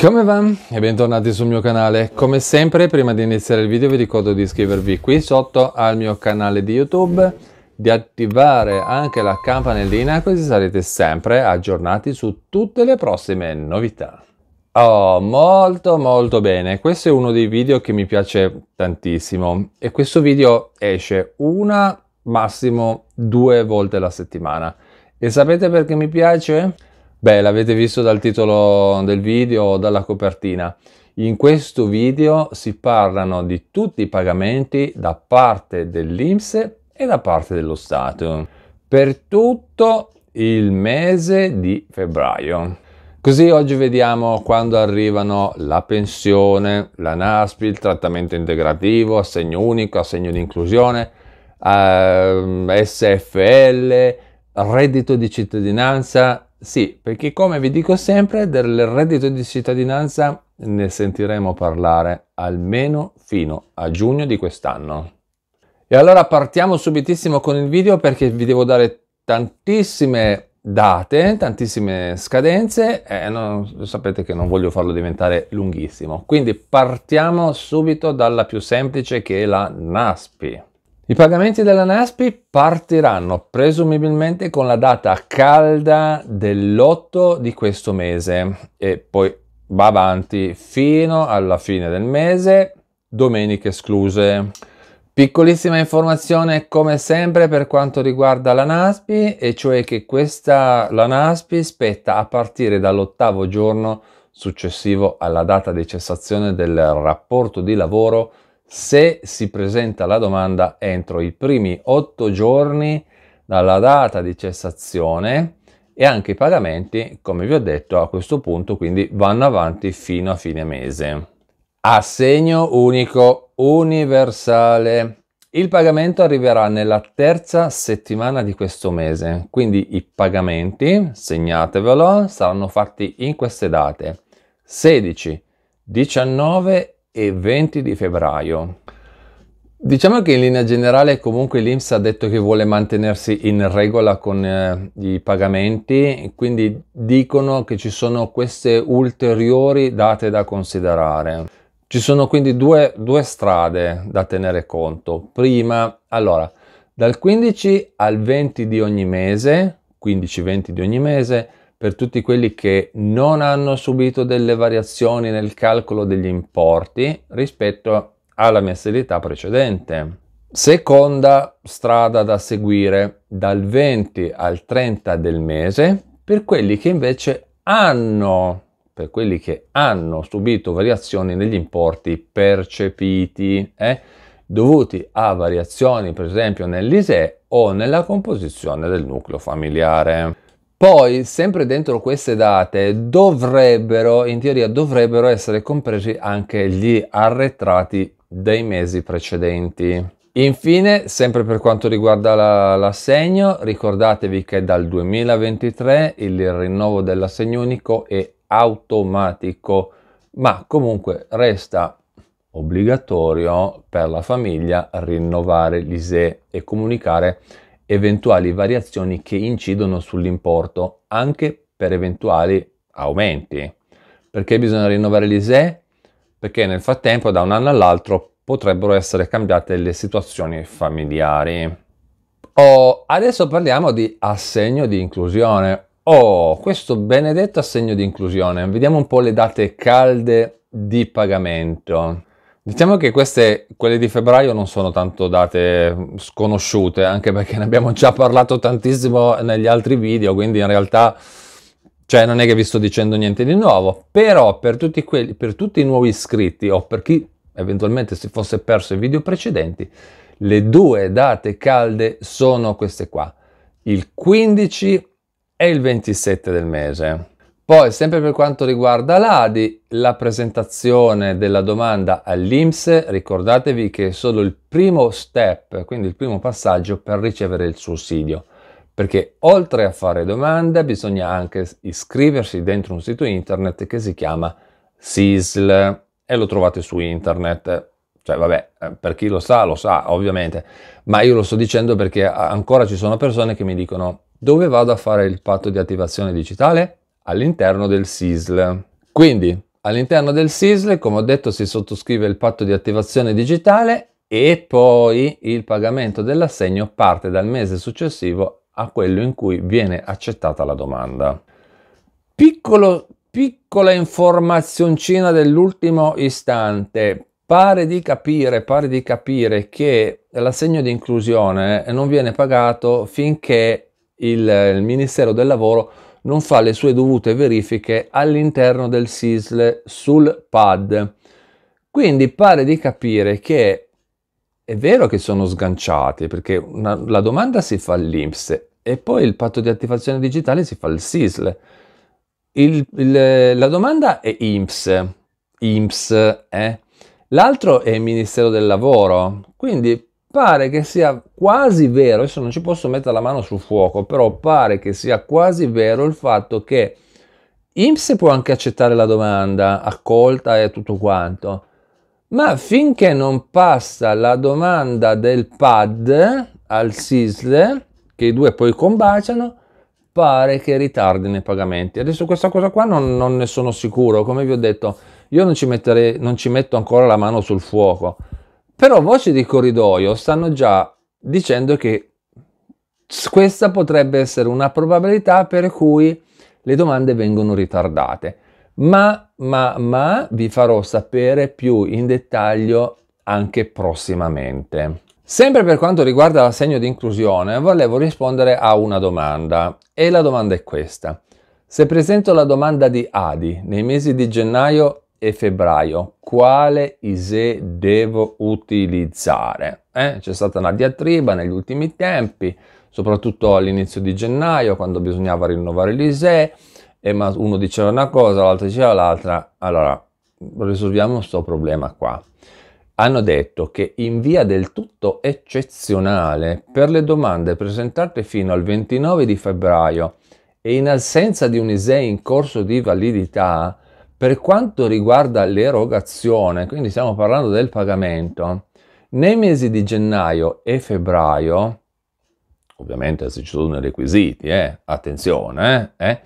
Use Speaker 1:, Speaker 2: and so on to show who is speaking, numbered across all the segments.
Speaker 1: Come va? E bentornati sul mio canale. Come sempre, prima di iniziare il video vi ricordo di iscrivervi qui sotto al mio canale di YouTube, di attivare anche la campanellina così sarete sempre aggiornati su tutte le prossime novità. Oh, molto molto bene. Questo è uno dei video che mi piace tantissimo e questo video esce una, massimo due volte alla settimana. E sapete perché mi piace? Beh, l'avete visto dal titolo del video o dalla copertina. In questo video si parlano di tutti i pagamenti da parte dell'Inps e da parte dello Stato per tutto il mese di febbraio. Così oggi vediamo quando arrivano la pensione, la NASPI, il trattamento integrativo, assegno unico, assegno di inclusione, eh, SFL, reddito di cittadinanza sì, perché come vi dico sempre, del reddito di cittadinanza ne sentiremo parlare almeno fino a giugno di quest'anno. E allora partiamo subitissimo con il video perché vi devo dare tantissime date, tantissime scadenze e non, sapete che non voglio farlo diventare lunghissimo. Quindi partiamo subito dalla più semplice che è la NASPI. I pagamenti della NASPI partiranno presumibilmente con la data calda dell'8 di questo mese e poi va avanti fino alla fine del mese, domeniche escluse. Piccolissima informazione come sempre per quanto riguarda la NASPI e cioè che questa, la NASPI spetta a partire dall'ottavo giorno successivo alla data di cessazione del rapporto di lavoro se si presenta la domanda entro i primi otto giorni dalla data di cessazione e anche i pagamenti, come vi ho detto a questo punto, quindi vanno avanti fino a fine mese. Assegno unico universale. Il pagamento arriverà nella terza settimana di questo mese, quindi i pagamenti, segnatevelo, saranno fatti in queste date 16, 19 e 20 di febbraio. Diciamo che in linea generale comunque l'Inps ha detto che vuole mantenersi in regola con eh, i pagamenti, quindi dicono che ci sono queste ulteriori date da considerare. Ci sono quindi due, due strade da tenere conto. Prima, allora, dal 15 al 20 di ogni mese, 15-20 di ogni mese, per tutti quelli che non hanno subito delle variazioni nel calcolo degli importi rispetto alla mensilità precedente. Seconda strada da seguire dal 20 al 30 del mese per quelli che invece hanno per quelli che hanno subito variazioni negli importi percepiti eh, dovuti a variazioni per esempio nell'ISE o nella composizione del nucleo familiare. Poi, sempre dentro queste date, dovrebbero, in teoria, dovrebbero essere compresi anche gli arretrati dei mesi precedenti. Infine, sempre per quanto riguarda la, l'assegno, ricordatevi che dal 2023 il rinnovo dell'assegno unico è automatico, ma comunque resta obbligatorio per la famiglia rinnovare l'ISE e comunicare eventuali variazioni che incidono sull'importo, anche per eventuali aumenti. Perché bisogna rinnovare l'ISE? Perché nel frattempo, da un anno all'altro, potrebbero essere cambiate le situazioni familiari. Oh, adesso parliamo di assegno di inclusione. Oh, questo benedetto assegno di inclusione. Vediamo un po' le date calde di pagamento. Diciamo che queste, quelle di febbraio, non sono tanto date sconosciute, anche perché ne abbiamo già parlato tantissimo negli altri video, quindi in realtà cioè, non è che vi sto dicendo niente di nuovo. Però per tutti, quelli, per tutti i nuovi iscritti o per chi eventualmente si fosse perso i video precedenti, le due date calde sono queste qua, il 15 e il 27 del mese. Poi, sempre per quanto riguarda l'ADI, la presentazione della domanda all'IMS, ricordatevi che è solo il primo step, quindi il primo passaggio per ricevere il sussidio, perché oltre a fare domanda bisogna anche iscriversi dentro un sito internet che si chiama SISL e lo trovate su internet. Cioè, vabbè, eh, per chi lo sa, lo sa, ovviamente, ma io lo sto dicendo perché ancora ci sono persone che mi dicono dove vado a fare il patto di attivazione digitale? All'interno del SISL. Quindi all'interno del SISL, come ho detto, si sottoscrive il patto di attivazione digitale e poi il pagamento dell'assegno parte dal mese successivo a quello in cui viene accettata la domanda. Piccolo, piccola informazioncina dell'ultimo istante. Pare di capire, pare di capire che l'assegno di inclusione non viene pagato finché il, il Ministero del Lavoro non fa le sue dovute verifiche all'interno del SISL sul PAD. Quindi pare di capire che è vero che sono sganciati perché una, la domanda si fa all'INPS e poi il patto di attivazione digitale si fa al SISL. Il, il, la domanda è INPS, INPS eh? l'altro è il Ministero del Lavoro, quindi pare che sia quasi vero, adesso non ci posso mettere la mano sul fuoco, però pare che sia quasi vero il fatto che INPS può anche accettare la domanda, accolta e tutto quanto, ma finché non passa la domanda del PAD al SISL, che i due poi combaciano, pare che ritardino i pagamenti. Adesso questa cosa qua non, non ne sono sicuro, come vi ho detto, io non ci, metterei, non ci metto ancora la mano sul fuoco, però voci di corridoio stanno già dicendo che questa potrebbe essere una probabilità per cui le domande vengono ritardate ma, ma, ma vi farò sapere più in dettaglio anche prossimamente. Sempre per quanto riguarda l'assegno di inclusione, volevo rispondere a una domanda e la domanda è questa. Se presento la domanda di ADI nei mesi di gennaio e febbraio, quale ISE devo utilizzare? Eh? C'è stata una diatriba negli ultimi tempi, soprattutto all'inizio di gennaio, quando bisognava rinnovare l'ISE e ma uno diceva una cosa, l'altro diceva l'altra, allora risolviamo questo problema qua. Hanno detto che in via del tutto eccezionale per le domande presentate fino al 29 di febbraio e in assenza di un ISEE in corso di validità, per quanto riguarda l'erogazione, quindi stiamo parlando del pagamento, nei mesi di gennaio e febbraio, ovviamente se ci sono i requisiti, eh, attenzione, eh, eh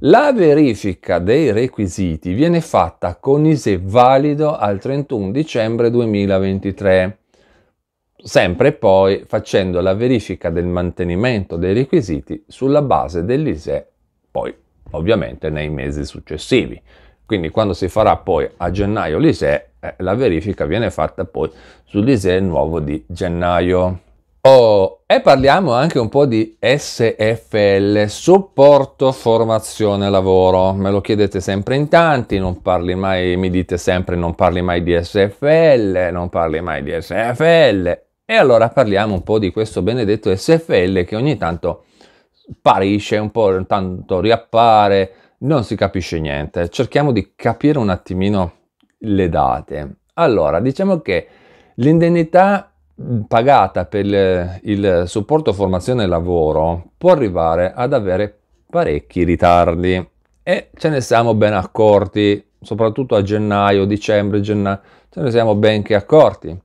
Speaker 1: la verifica dei requisiti viene fatta con ISE valido al 31 dicembre 2023, sempre poi facendo la verifica del mantenimento dei requisiti sulla base dell'ISE, poi ovviamente nei mesi successivi. Quindi quando si farà poi a gennaio l'ISE, eh, la verifica viene fatta poi sull'ISE nuovo di gennaio. Oh, e parliamo anche un po' di SFL, supporto formazione lavoro. Me lo chiedete sempre in tanti, non parli mai, mi dite sempre non parli mai di SFL, non parli mai di SFL. E allora parliamo un po' di questo benedetto SFL che ogni tanto sparisce, un po' tanto riappare, non si capisce niente. Cerchiamo di capire un attimino le date. Allora, diciamo che l'indennità pagata per il, supporto formazione e lavoro può arrivare ad avere parecchi ritardi e ce ne siamo ben accorti, soprattutto a gennaio, dicembre, gennaio, ce ne siamo ben che accorti.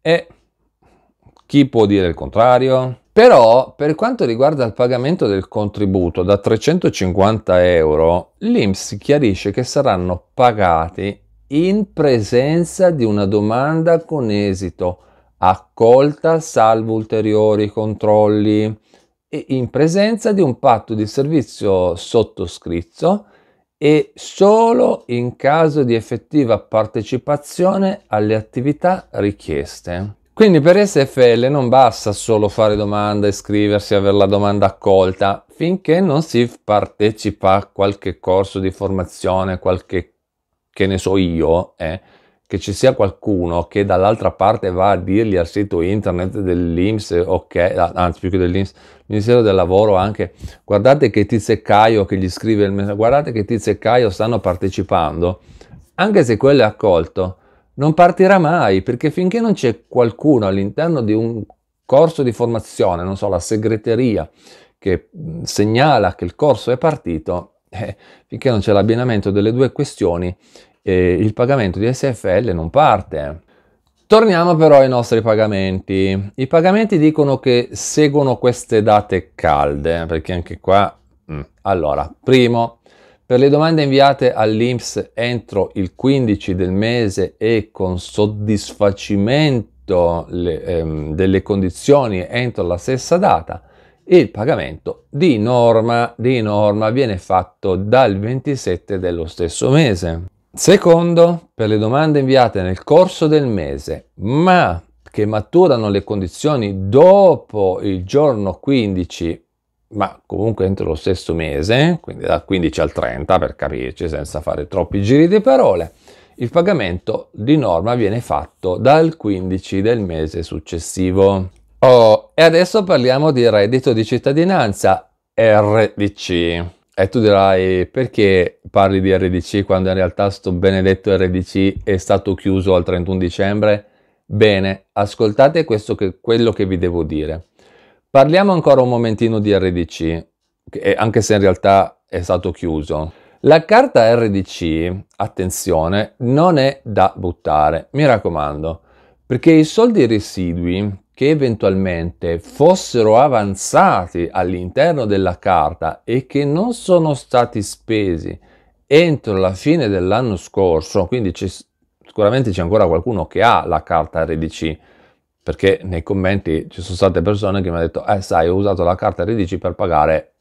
Speaker 1: E chi può dire il contrario? Però per quanto riguarda il pagamento del contributo da 350 euro, l'IMSS chiarisce che saranno pagati in presenza di una domanda con esito accolta salvo ulteriori controlli e in presenza di un patto di servizio sottoscritto e solo in caso di effettiva partecipazione alle attività richieste. Quindi per SFL non basta solo fare domanda, iscriversi, avere la domanda accolta, finché non si partecipa a qualche corso di formazione, qualche che ne so io, eh, che ci sia qualcuno che dall'altra parte va a dirgli al sito internet dell'Inps, ok, anzi più che dell'Inps, Ministero del Lavoro anche, guardate che Tizio e Caio che gli scrive il messaggio, guardate che Tizio e Caio stanno partecipando, anche se quello è accolto, non partirà mai, perché finché non c'è qualcuno all'interno di un corso di formazione, non so, la segreteria, che segnala che il corso è partito, eh, finché non c'è l'abbinamento delle due questioni, eh, il pagamento di SFL non parte. Torniamo però ai nostri pagamenti. I pagamenti dicono che seguono queste date calde, perché anche qua... Mm. Allora, primo, Per le domande inviate all'INPS entro il 15 del mese e con soddisfacimento le, ehm, delle condizioni entro la stessa data, il pagamento di norma, di norma viene fatto dal 27 dello stesso mese. Secondo, per le domande inviate nel corso del mese, ma che maturano le condizioni dopo il giorno 15, ma comunque entro lo stesso mese, quindi dal 15 al 30 per capirci senza fare troppi giri di parole, il pagamento di norma viene fatto dal 15 del mese successivo. Oh, e adesso parliamo di reddito di cittadinanza, RDC. E tu dirai perché parli di RDC quando in realtà sto benedetto RDC è stato chiuso al 31 dicembre? Bene, ascoltate questo che, quello che vi devo dire. Parliamo ancora un momentino di RDC, anche se in realtà è stato chiuso. La carta RDC, attenzione, non è da buttare, mi raccomando, perché i soldi residui che eventualmente fossero avanzati all'interno della carta e che non sono stati spesi entro la fine dell'anno scorso, quindi sicuramente c'è ancora qualcuno che ha la carta RDC, perché nei commenti ci sono state persone che mi hanno detto, eh sai, ho usato la carta RDC per pagare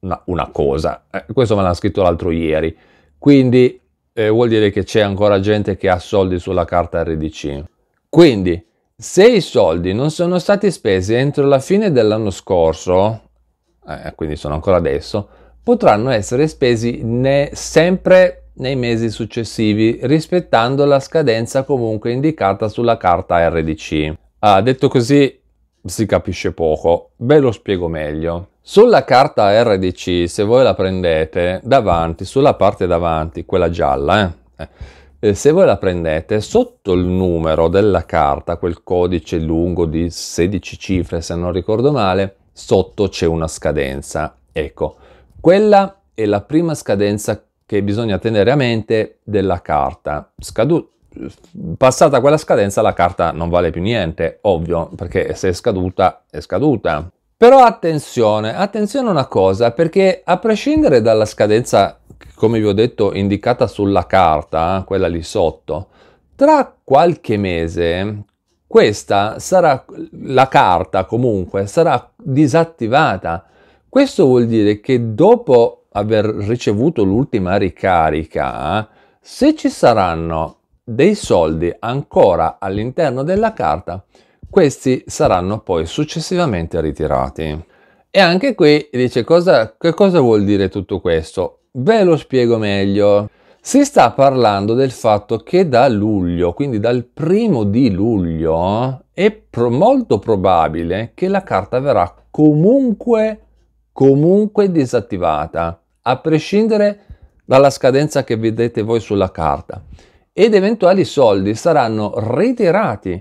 Speaker 1: una, una cosa, eh, questo me l'ha scritto l'altro ieri, quindi eh, vuol dire che c'è ancora gente che ha soldi sulla carta RDC. Quindi, se i soldi non sono stati spesi entro la fine dell'anno scorso, eh, quindi sono ancora adesso, potranno essere spesi ne, sempre nei mesi successivi, rispettando la scadenza comunque indicata sulla carta RDC. Ah, detto così si capisce poco, ve lo spiego meglio. Sulla carta RDC, se voi la prendete davanti, sulla parte davanti, quella gialla, eh, eh se voi la prendete sotto il numero della carta, quel codice lungo di 16 cifre se non ricordo male, sotto c'è una scadenza. Ecco, quella è la prima scadenza che bisogna tenere a mente della carta. Scadu- passata quella scadenza la carta non vale più niente, ovvio, perché se è scaduta è scaduta. Però attenzione, attenzione a una cosa, perché a prescindere dalla scadenza come vi ho detto, indicata sulla carta, quella lì sotto, tra qualche mese questa sarà, la carta comunque sarà disattivata. Questo vuol dire che dopo aver ricevuto l'ultima ricarica, se ci saranno dei soldi ancora all'interno della carta, questi saranno poi successivamente ritirati. E anche qui dice cosa, che cosa vuol dire tutto questo? Ve lo spiego meglio. Si sta parlando del fatto che da luglio, quindi dal primo di luglio, è pro- molto probabile che la carta verrà comunque, comunque disattivata, a prescindere dalla scadenza che vedete voi sulla carta. Ed eventuali soldi saranno ritirati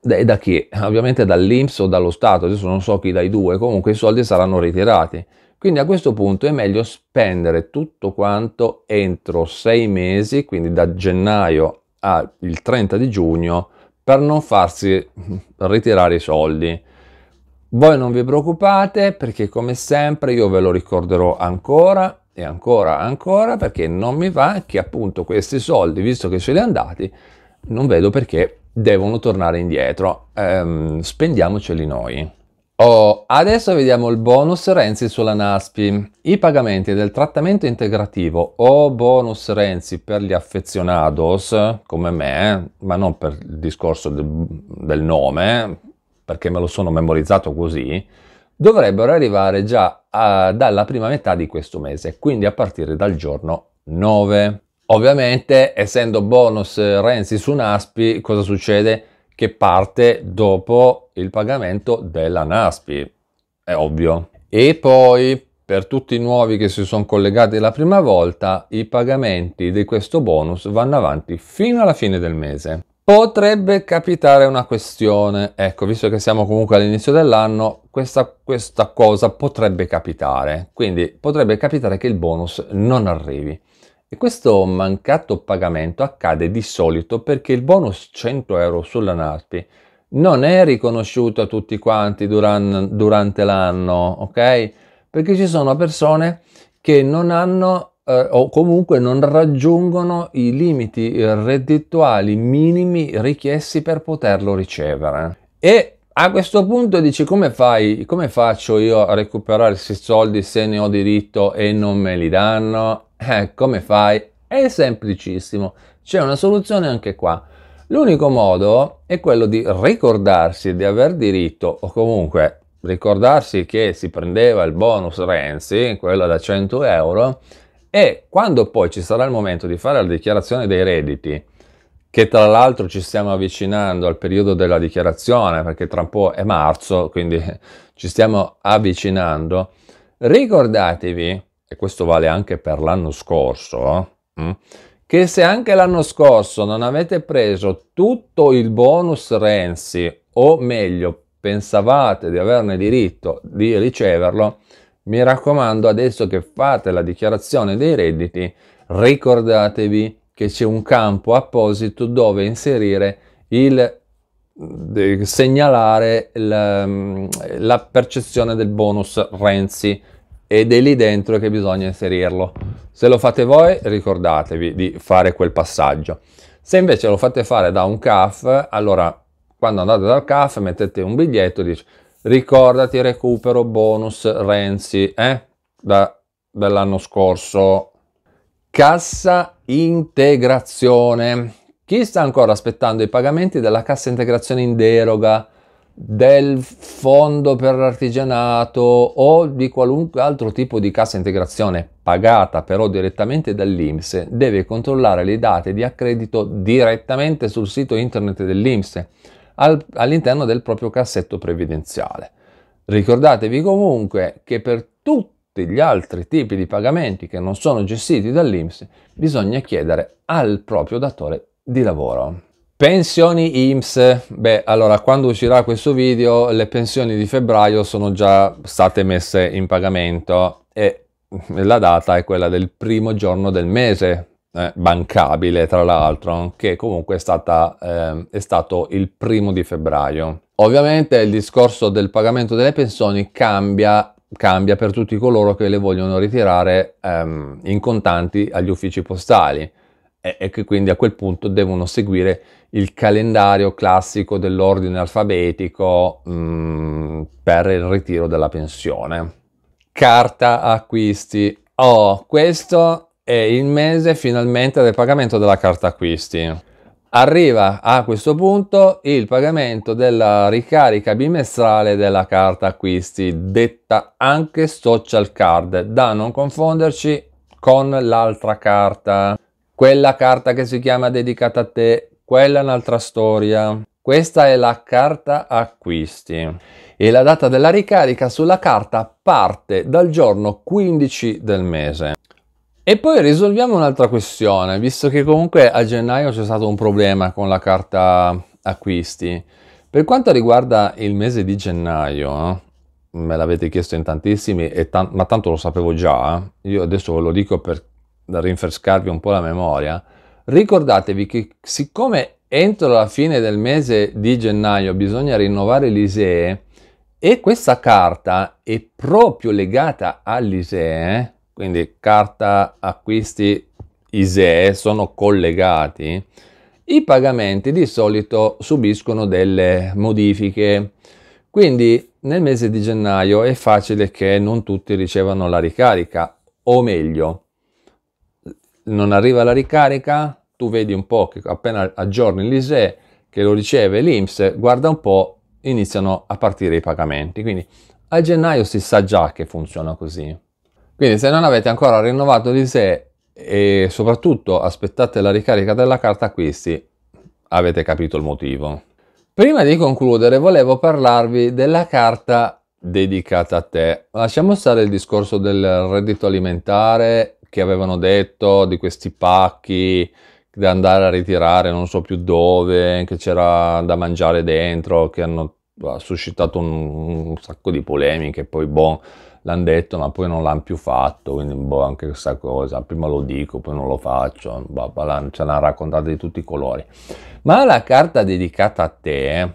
Speaker 1: da, chi? Ovviamente dall'Inps o dallo Stato, adesso non so chi dai due, comunque i soldi saranno ritirati. Quindi a questo punto è meglio spendere tutto quanto entro sei mesi, quindi da gennaio al 30 di giugno, per non farsi ritirare i soldi. Voi non vi preoccupate perché come sempre io ve lo ricorderò ancora e ancora ancora perché non mi va che appunto questi soldi, visto che ce li andati, non vedo perché devono tornare indietro. Ehm, spendiamoceli noi. Oh, adesso vediamo il bonus Renzi sulla NASPI. I pagamenti del trattamento integrativo o bonus Renzi per gli affezionados, come me, ma non per il discorso del, del nome, perché me lo sono memorizzato così, dovrebbero arrivare già a, dalla prima metà di questo mese, quindi a partire dal giorno 9. Ovviamente, essendo bonus Renzi su NASPI, cosa succede? che parte dopo il pagamento della NASPI, è ovvio. E poi per tutti i nuovi che si sono collegati la prima volta, i pagamenti di questo bonus vanno avanti fino alla fine del mese. Potrebbe capitare una questione, ecco, visto che siamo comunque all'inizio dell'anno, questa, questa cosa potrebbe capitare, quindi potrebbe capitare che il bonus non arrivi. E questo mancato pagamento accade di solito perché il bonus 100 euro sulla NASPI non è riconosciuto a tutti quanti durante, durante l'anno, ok? Perché ci sono persone che non hanno eh, o comunque non raggiungono i limiti reddituali minimi richiesti per poterlo ricevere. E a questo punto dici come fai, come faccio io a recuperare questi soldi se ne ho diritto e non me li danno? Eh, come fai? È semplicissimo, c'è una soluzione anche qua. L'unico modo è quello di ricordarsi di aver diritto o comunque ricordarsi che si prendeva il bonus Renzi, quello da 100 euro, e quando poi ci sarà il momento di fare la dichiarazione dei redditi, che tra l'altro ci stiamo avvicinando al periodo della dichiarazione, perché tra un po' è marzo, quindi ci stiamo avvicinando, ricordatevi, e questo vale anche per l'anno scorso, eh, che se anche l'anno scorso non avete preso tutto il bonus Renzi, o meglio, pensavate di averne diritto di riceverlo, mi raccomando adesso che fate la dichiarazione dei redditi, ricordatevi che c'è un campo apposito dove inserire il segnalare la, la percezione del bonus Renzi ed è lì dentro che bisogna inserirlo. Se lo fate voi, ricordatevi di fare quel passaggio. Se invece lo fate fare da un CAF, allora quando andate dal CAF mettete un biglietto e dice ricordati recupero bonus Renzi eh? da, dell'anno scorso Cassa integrazione. Chi sta ancora aspettando i pagamenti della cassa integrazione in deroga, del fondo per l'artigianato o di qualunque altro tipo di cassa integrazione pagata però direttamente dall'Inps deve controllare le date di accredito direttamente sul sito internet dell'Inps al, all'interno del proprio cassetto previdenziale. Ricordatevi comunque che per tutti gli altri tipi di pagamenti che non sono gestiti dall'INPS, bisogna chiedere al proprio datore di lavoro. Pensioni IMSS. Beh, allora quando uscirà questo video le pensioni di febbraio sono già state messe in pagamento e la data è quella del primo giorno del mese, eh, bancabile tra l'altro, che comunque è, stata, eh, è stato il primo di febbraio. Ovviamente il discorso del pagamento delle pensioni cambia cambia per tutti coloro che le vogliono ritirare ehm, in contanti agli uffici postali e, e, che quindi a quel punto devono seguire il calendario classico dell'ordine alfabetico mh, mm, per il ritiro della pensione. Carta acquisti. Oh, questo è il mese finalmente del pagamento della carta acquisti. Arriva a questo punto il pagamento della ricarica bimestrale della carta acquisti, detta anche social card, da non confonderci con l'altra carta. Quella carta che si chiama dedicata a te, quella è un'altra storia. Questa è la carta acquisti e la data della ricarica sulla carta parte dal giorno 15 del mese. E poi risolviamo un'altra questione, visto che comunque a gennaio c'è stato un problema con la carta acquisti. Per quanto riguarda il mese di gennaio, me l'avete chiesto in tantissimi, tan- ma tanto lo sapevo già, eh, io adesso ve lo dico per rinfrescarvi un po' la memoria, ricordatevi che siccome entro la fine del mese di gennaio bisogna rinnovare l'ISEE e questa carta è proprio legata all'ISEE, quindi carta acquisti ISEE sono collegati, i pagamenti di solito subiscono delle modifiche. Quindi nel mese di gennaio è facile che non tutti ricevano la ricarica, o meglio, non arriva la ricarica, tu vedi un po' che appena aggiorni l'ISEE che lo riceve l'INPS, guarda un po', iniziano a partire i pagamenti. Quindi a gennaio si sa già che funziona così. Quindi se non avete ancora rinnovato di sé e soprattutto aspettate la ricarica della carta acquisti, avete capito il motivo. Prima di concludere volevo parlarvi della carta dedicata a te. Lasciamo stare il discorso del reddito alimentare che avevano detto di questi pacchi da andare a ritirare non so più dove, che c'era da mangiare dentro, che hanno suscitato un, un sacco di polemiche, poi boh l'hanno detto ma poi non l'hanno più fatto, quindi boh, anche questa cosa, prima lo dico, poi non lo faccio, boh, ce l'hanno raccontata di tutti i colori. Ma la carta dedicata a te,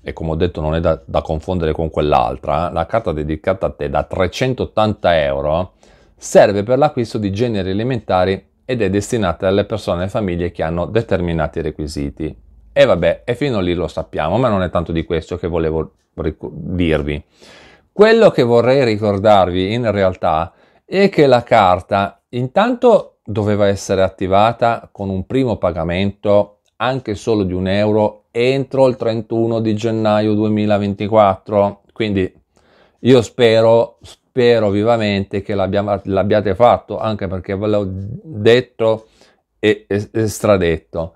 Speaker 1: e come ho detto non è da, da confondere con quell'altra, la carta dedicata a te da 380 euro serve per l'acquisto di generi alimentari ed è destinata alle persone e famiglie che hanno determinati requisiti. E vabbè, e fino lì lo sappiamo, ma non è tanto di questo che volevo dirvi. Quello che vorrei ricordarvi in realtà è che la carta intanto doveva essere attivata con un primo pagamento anche solo di un euro entro il 31 di gennaio 2024. Quindi io spero, spero vivamente che l'abbiate fatto, anche perché ve l'ho detto e, e, e stradetto.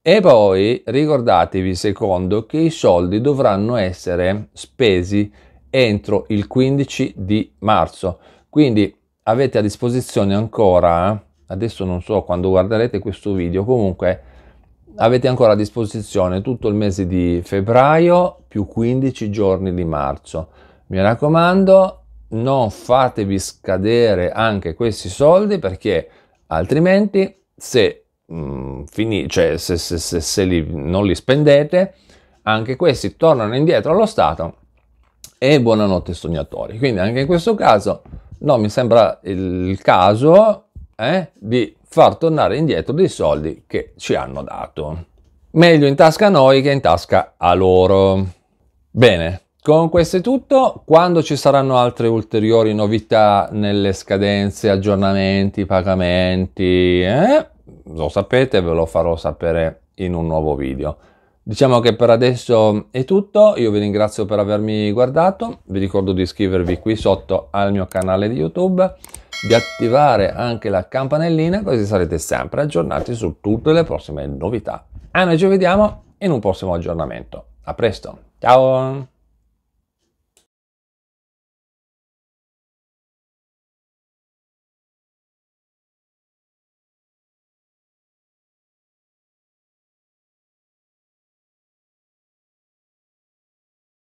Speaker 1: E poi ricordatevi, secondo, che i soldi dovranno essere spesi entro il 15 di marzo. Quindi avete a disposizione ancora, adesso non so quando guarderete questo video, comunque avete ancora a disposizione tutto il mese di febbraio più 15 giorni di marzo. Mi raccomando, non fatevi scadere anche questi soldi perché altrimenti se, mh, mm, fini, cioè, se, se, se, li, non li spendete, anche questi tornano indietro allo Stato e buonanotte sognatori. Quindi anche in questo caso non mi sembra il caso eh, di far tornare indietro dei soldi che ci hanno dato. Meglio in tasca a noi che in tasca a loro. Bene, con questo è tutto. Quando ci saranno altre ulteriori novità nelle scadenze, aggiornamenti, pagamenti, eh, lo sapete, ve lo farò sapere in un nuovo video. Diciamo che per adesso è tutto, io vi ringrazio per avermi guardato, vi ricordo di iscrivervi qui sotto al mio canale di YouTube di attivare anche la campanellina così sarete sempre aggiornati su tutte le prossime novità. E noi ci vediamo in un prossimo aggiornamento. A presto, ciao!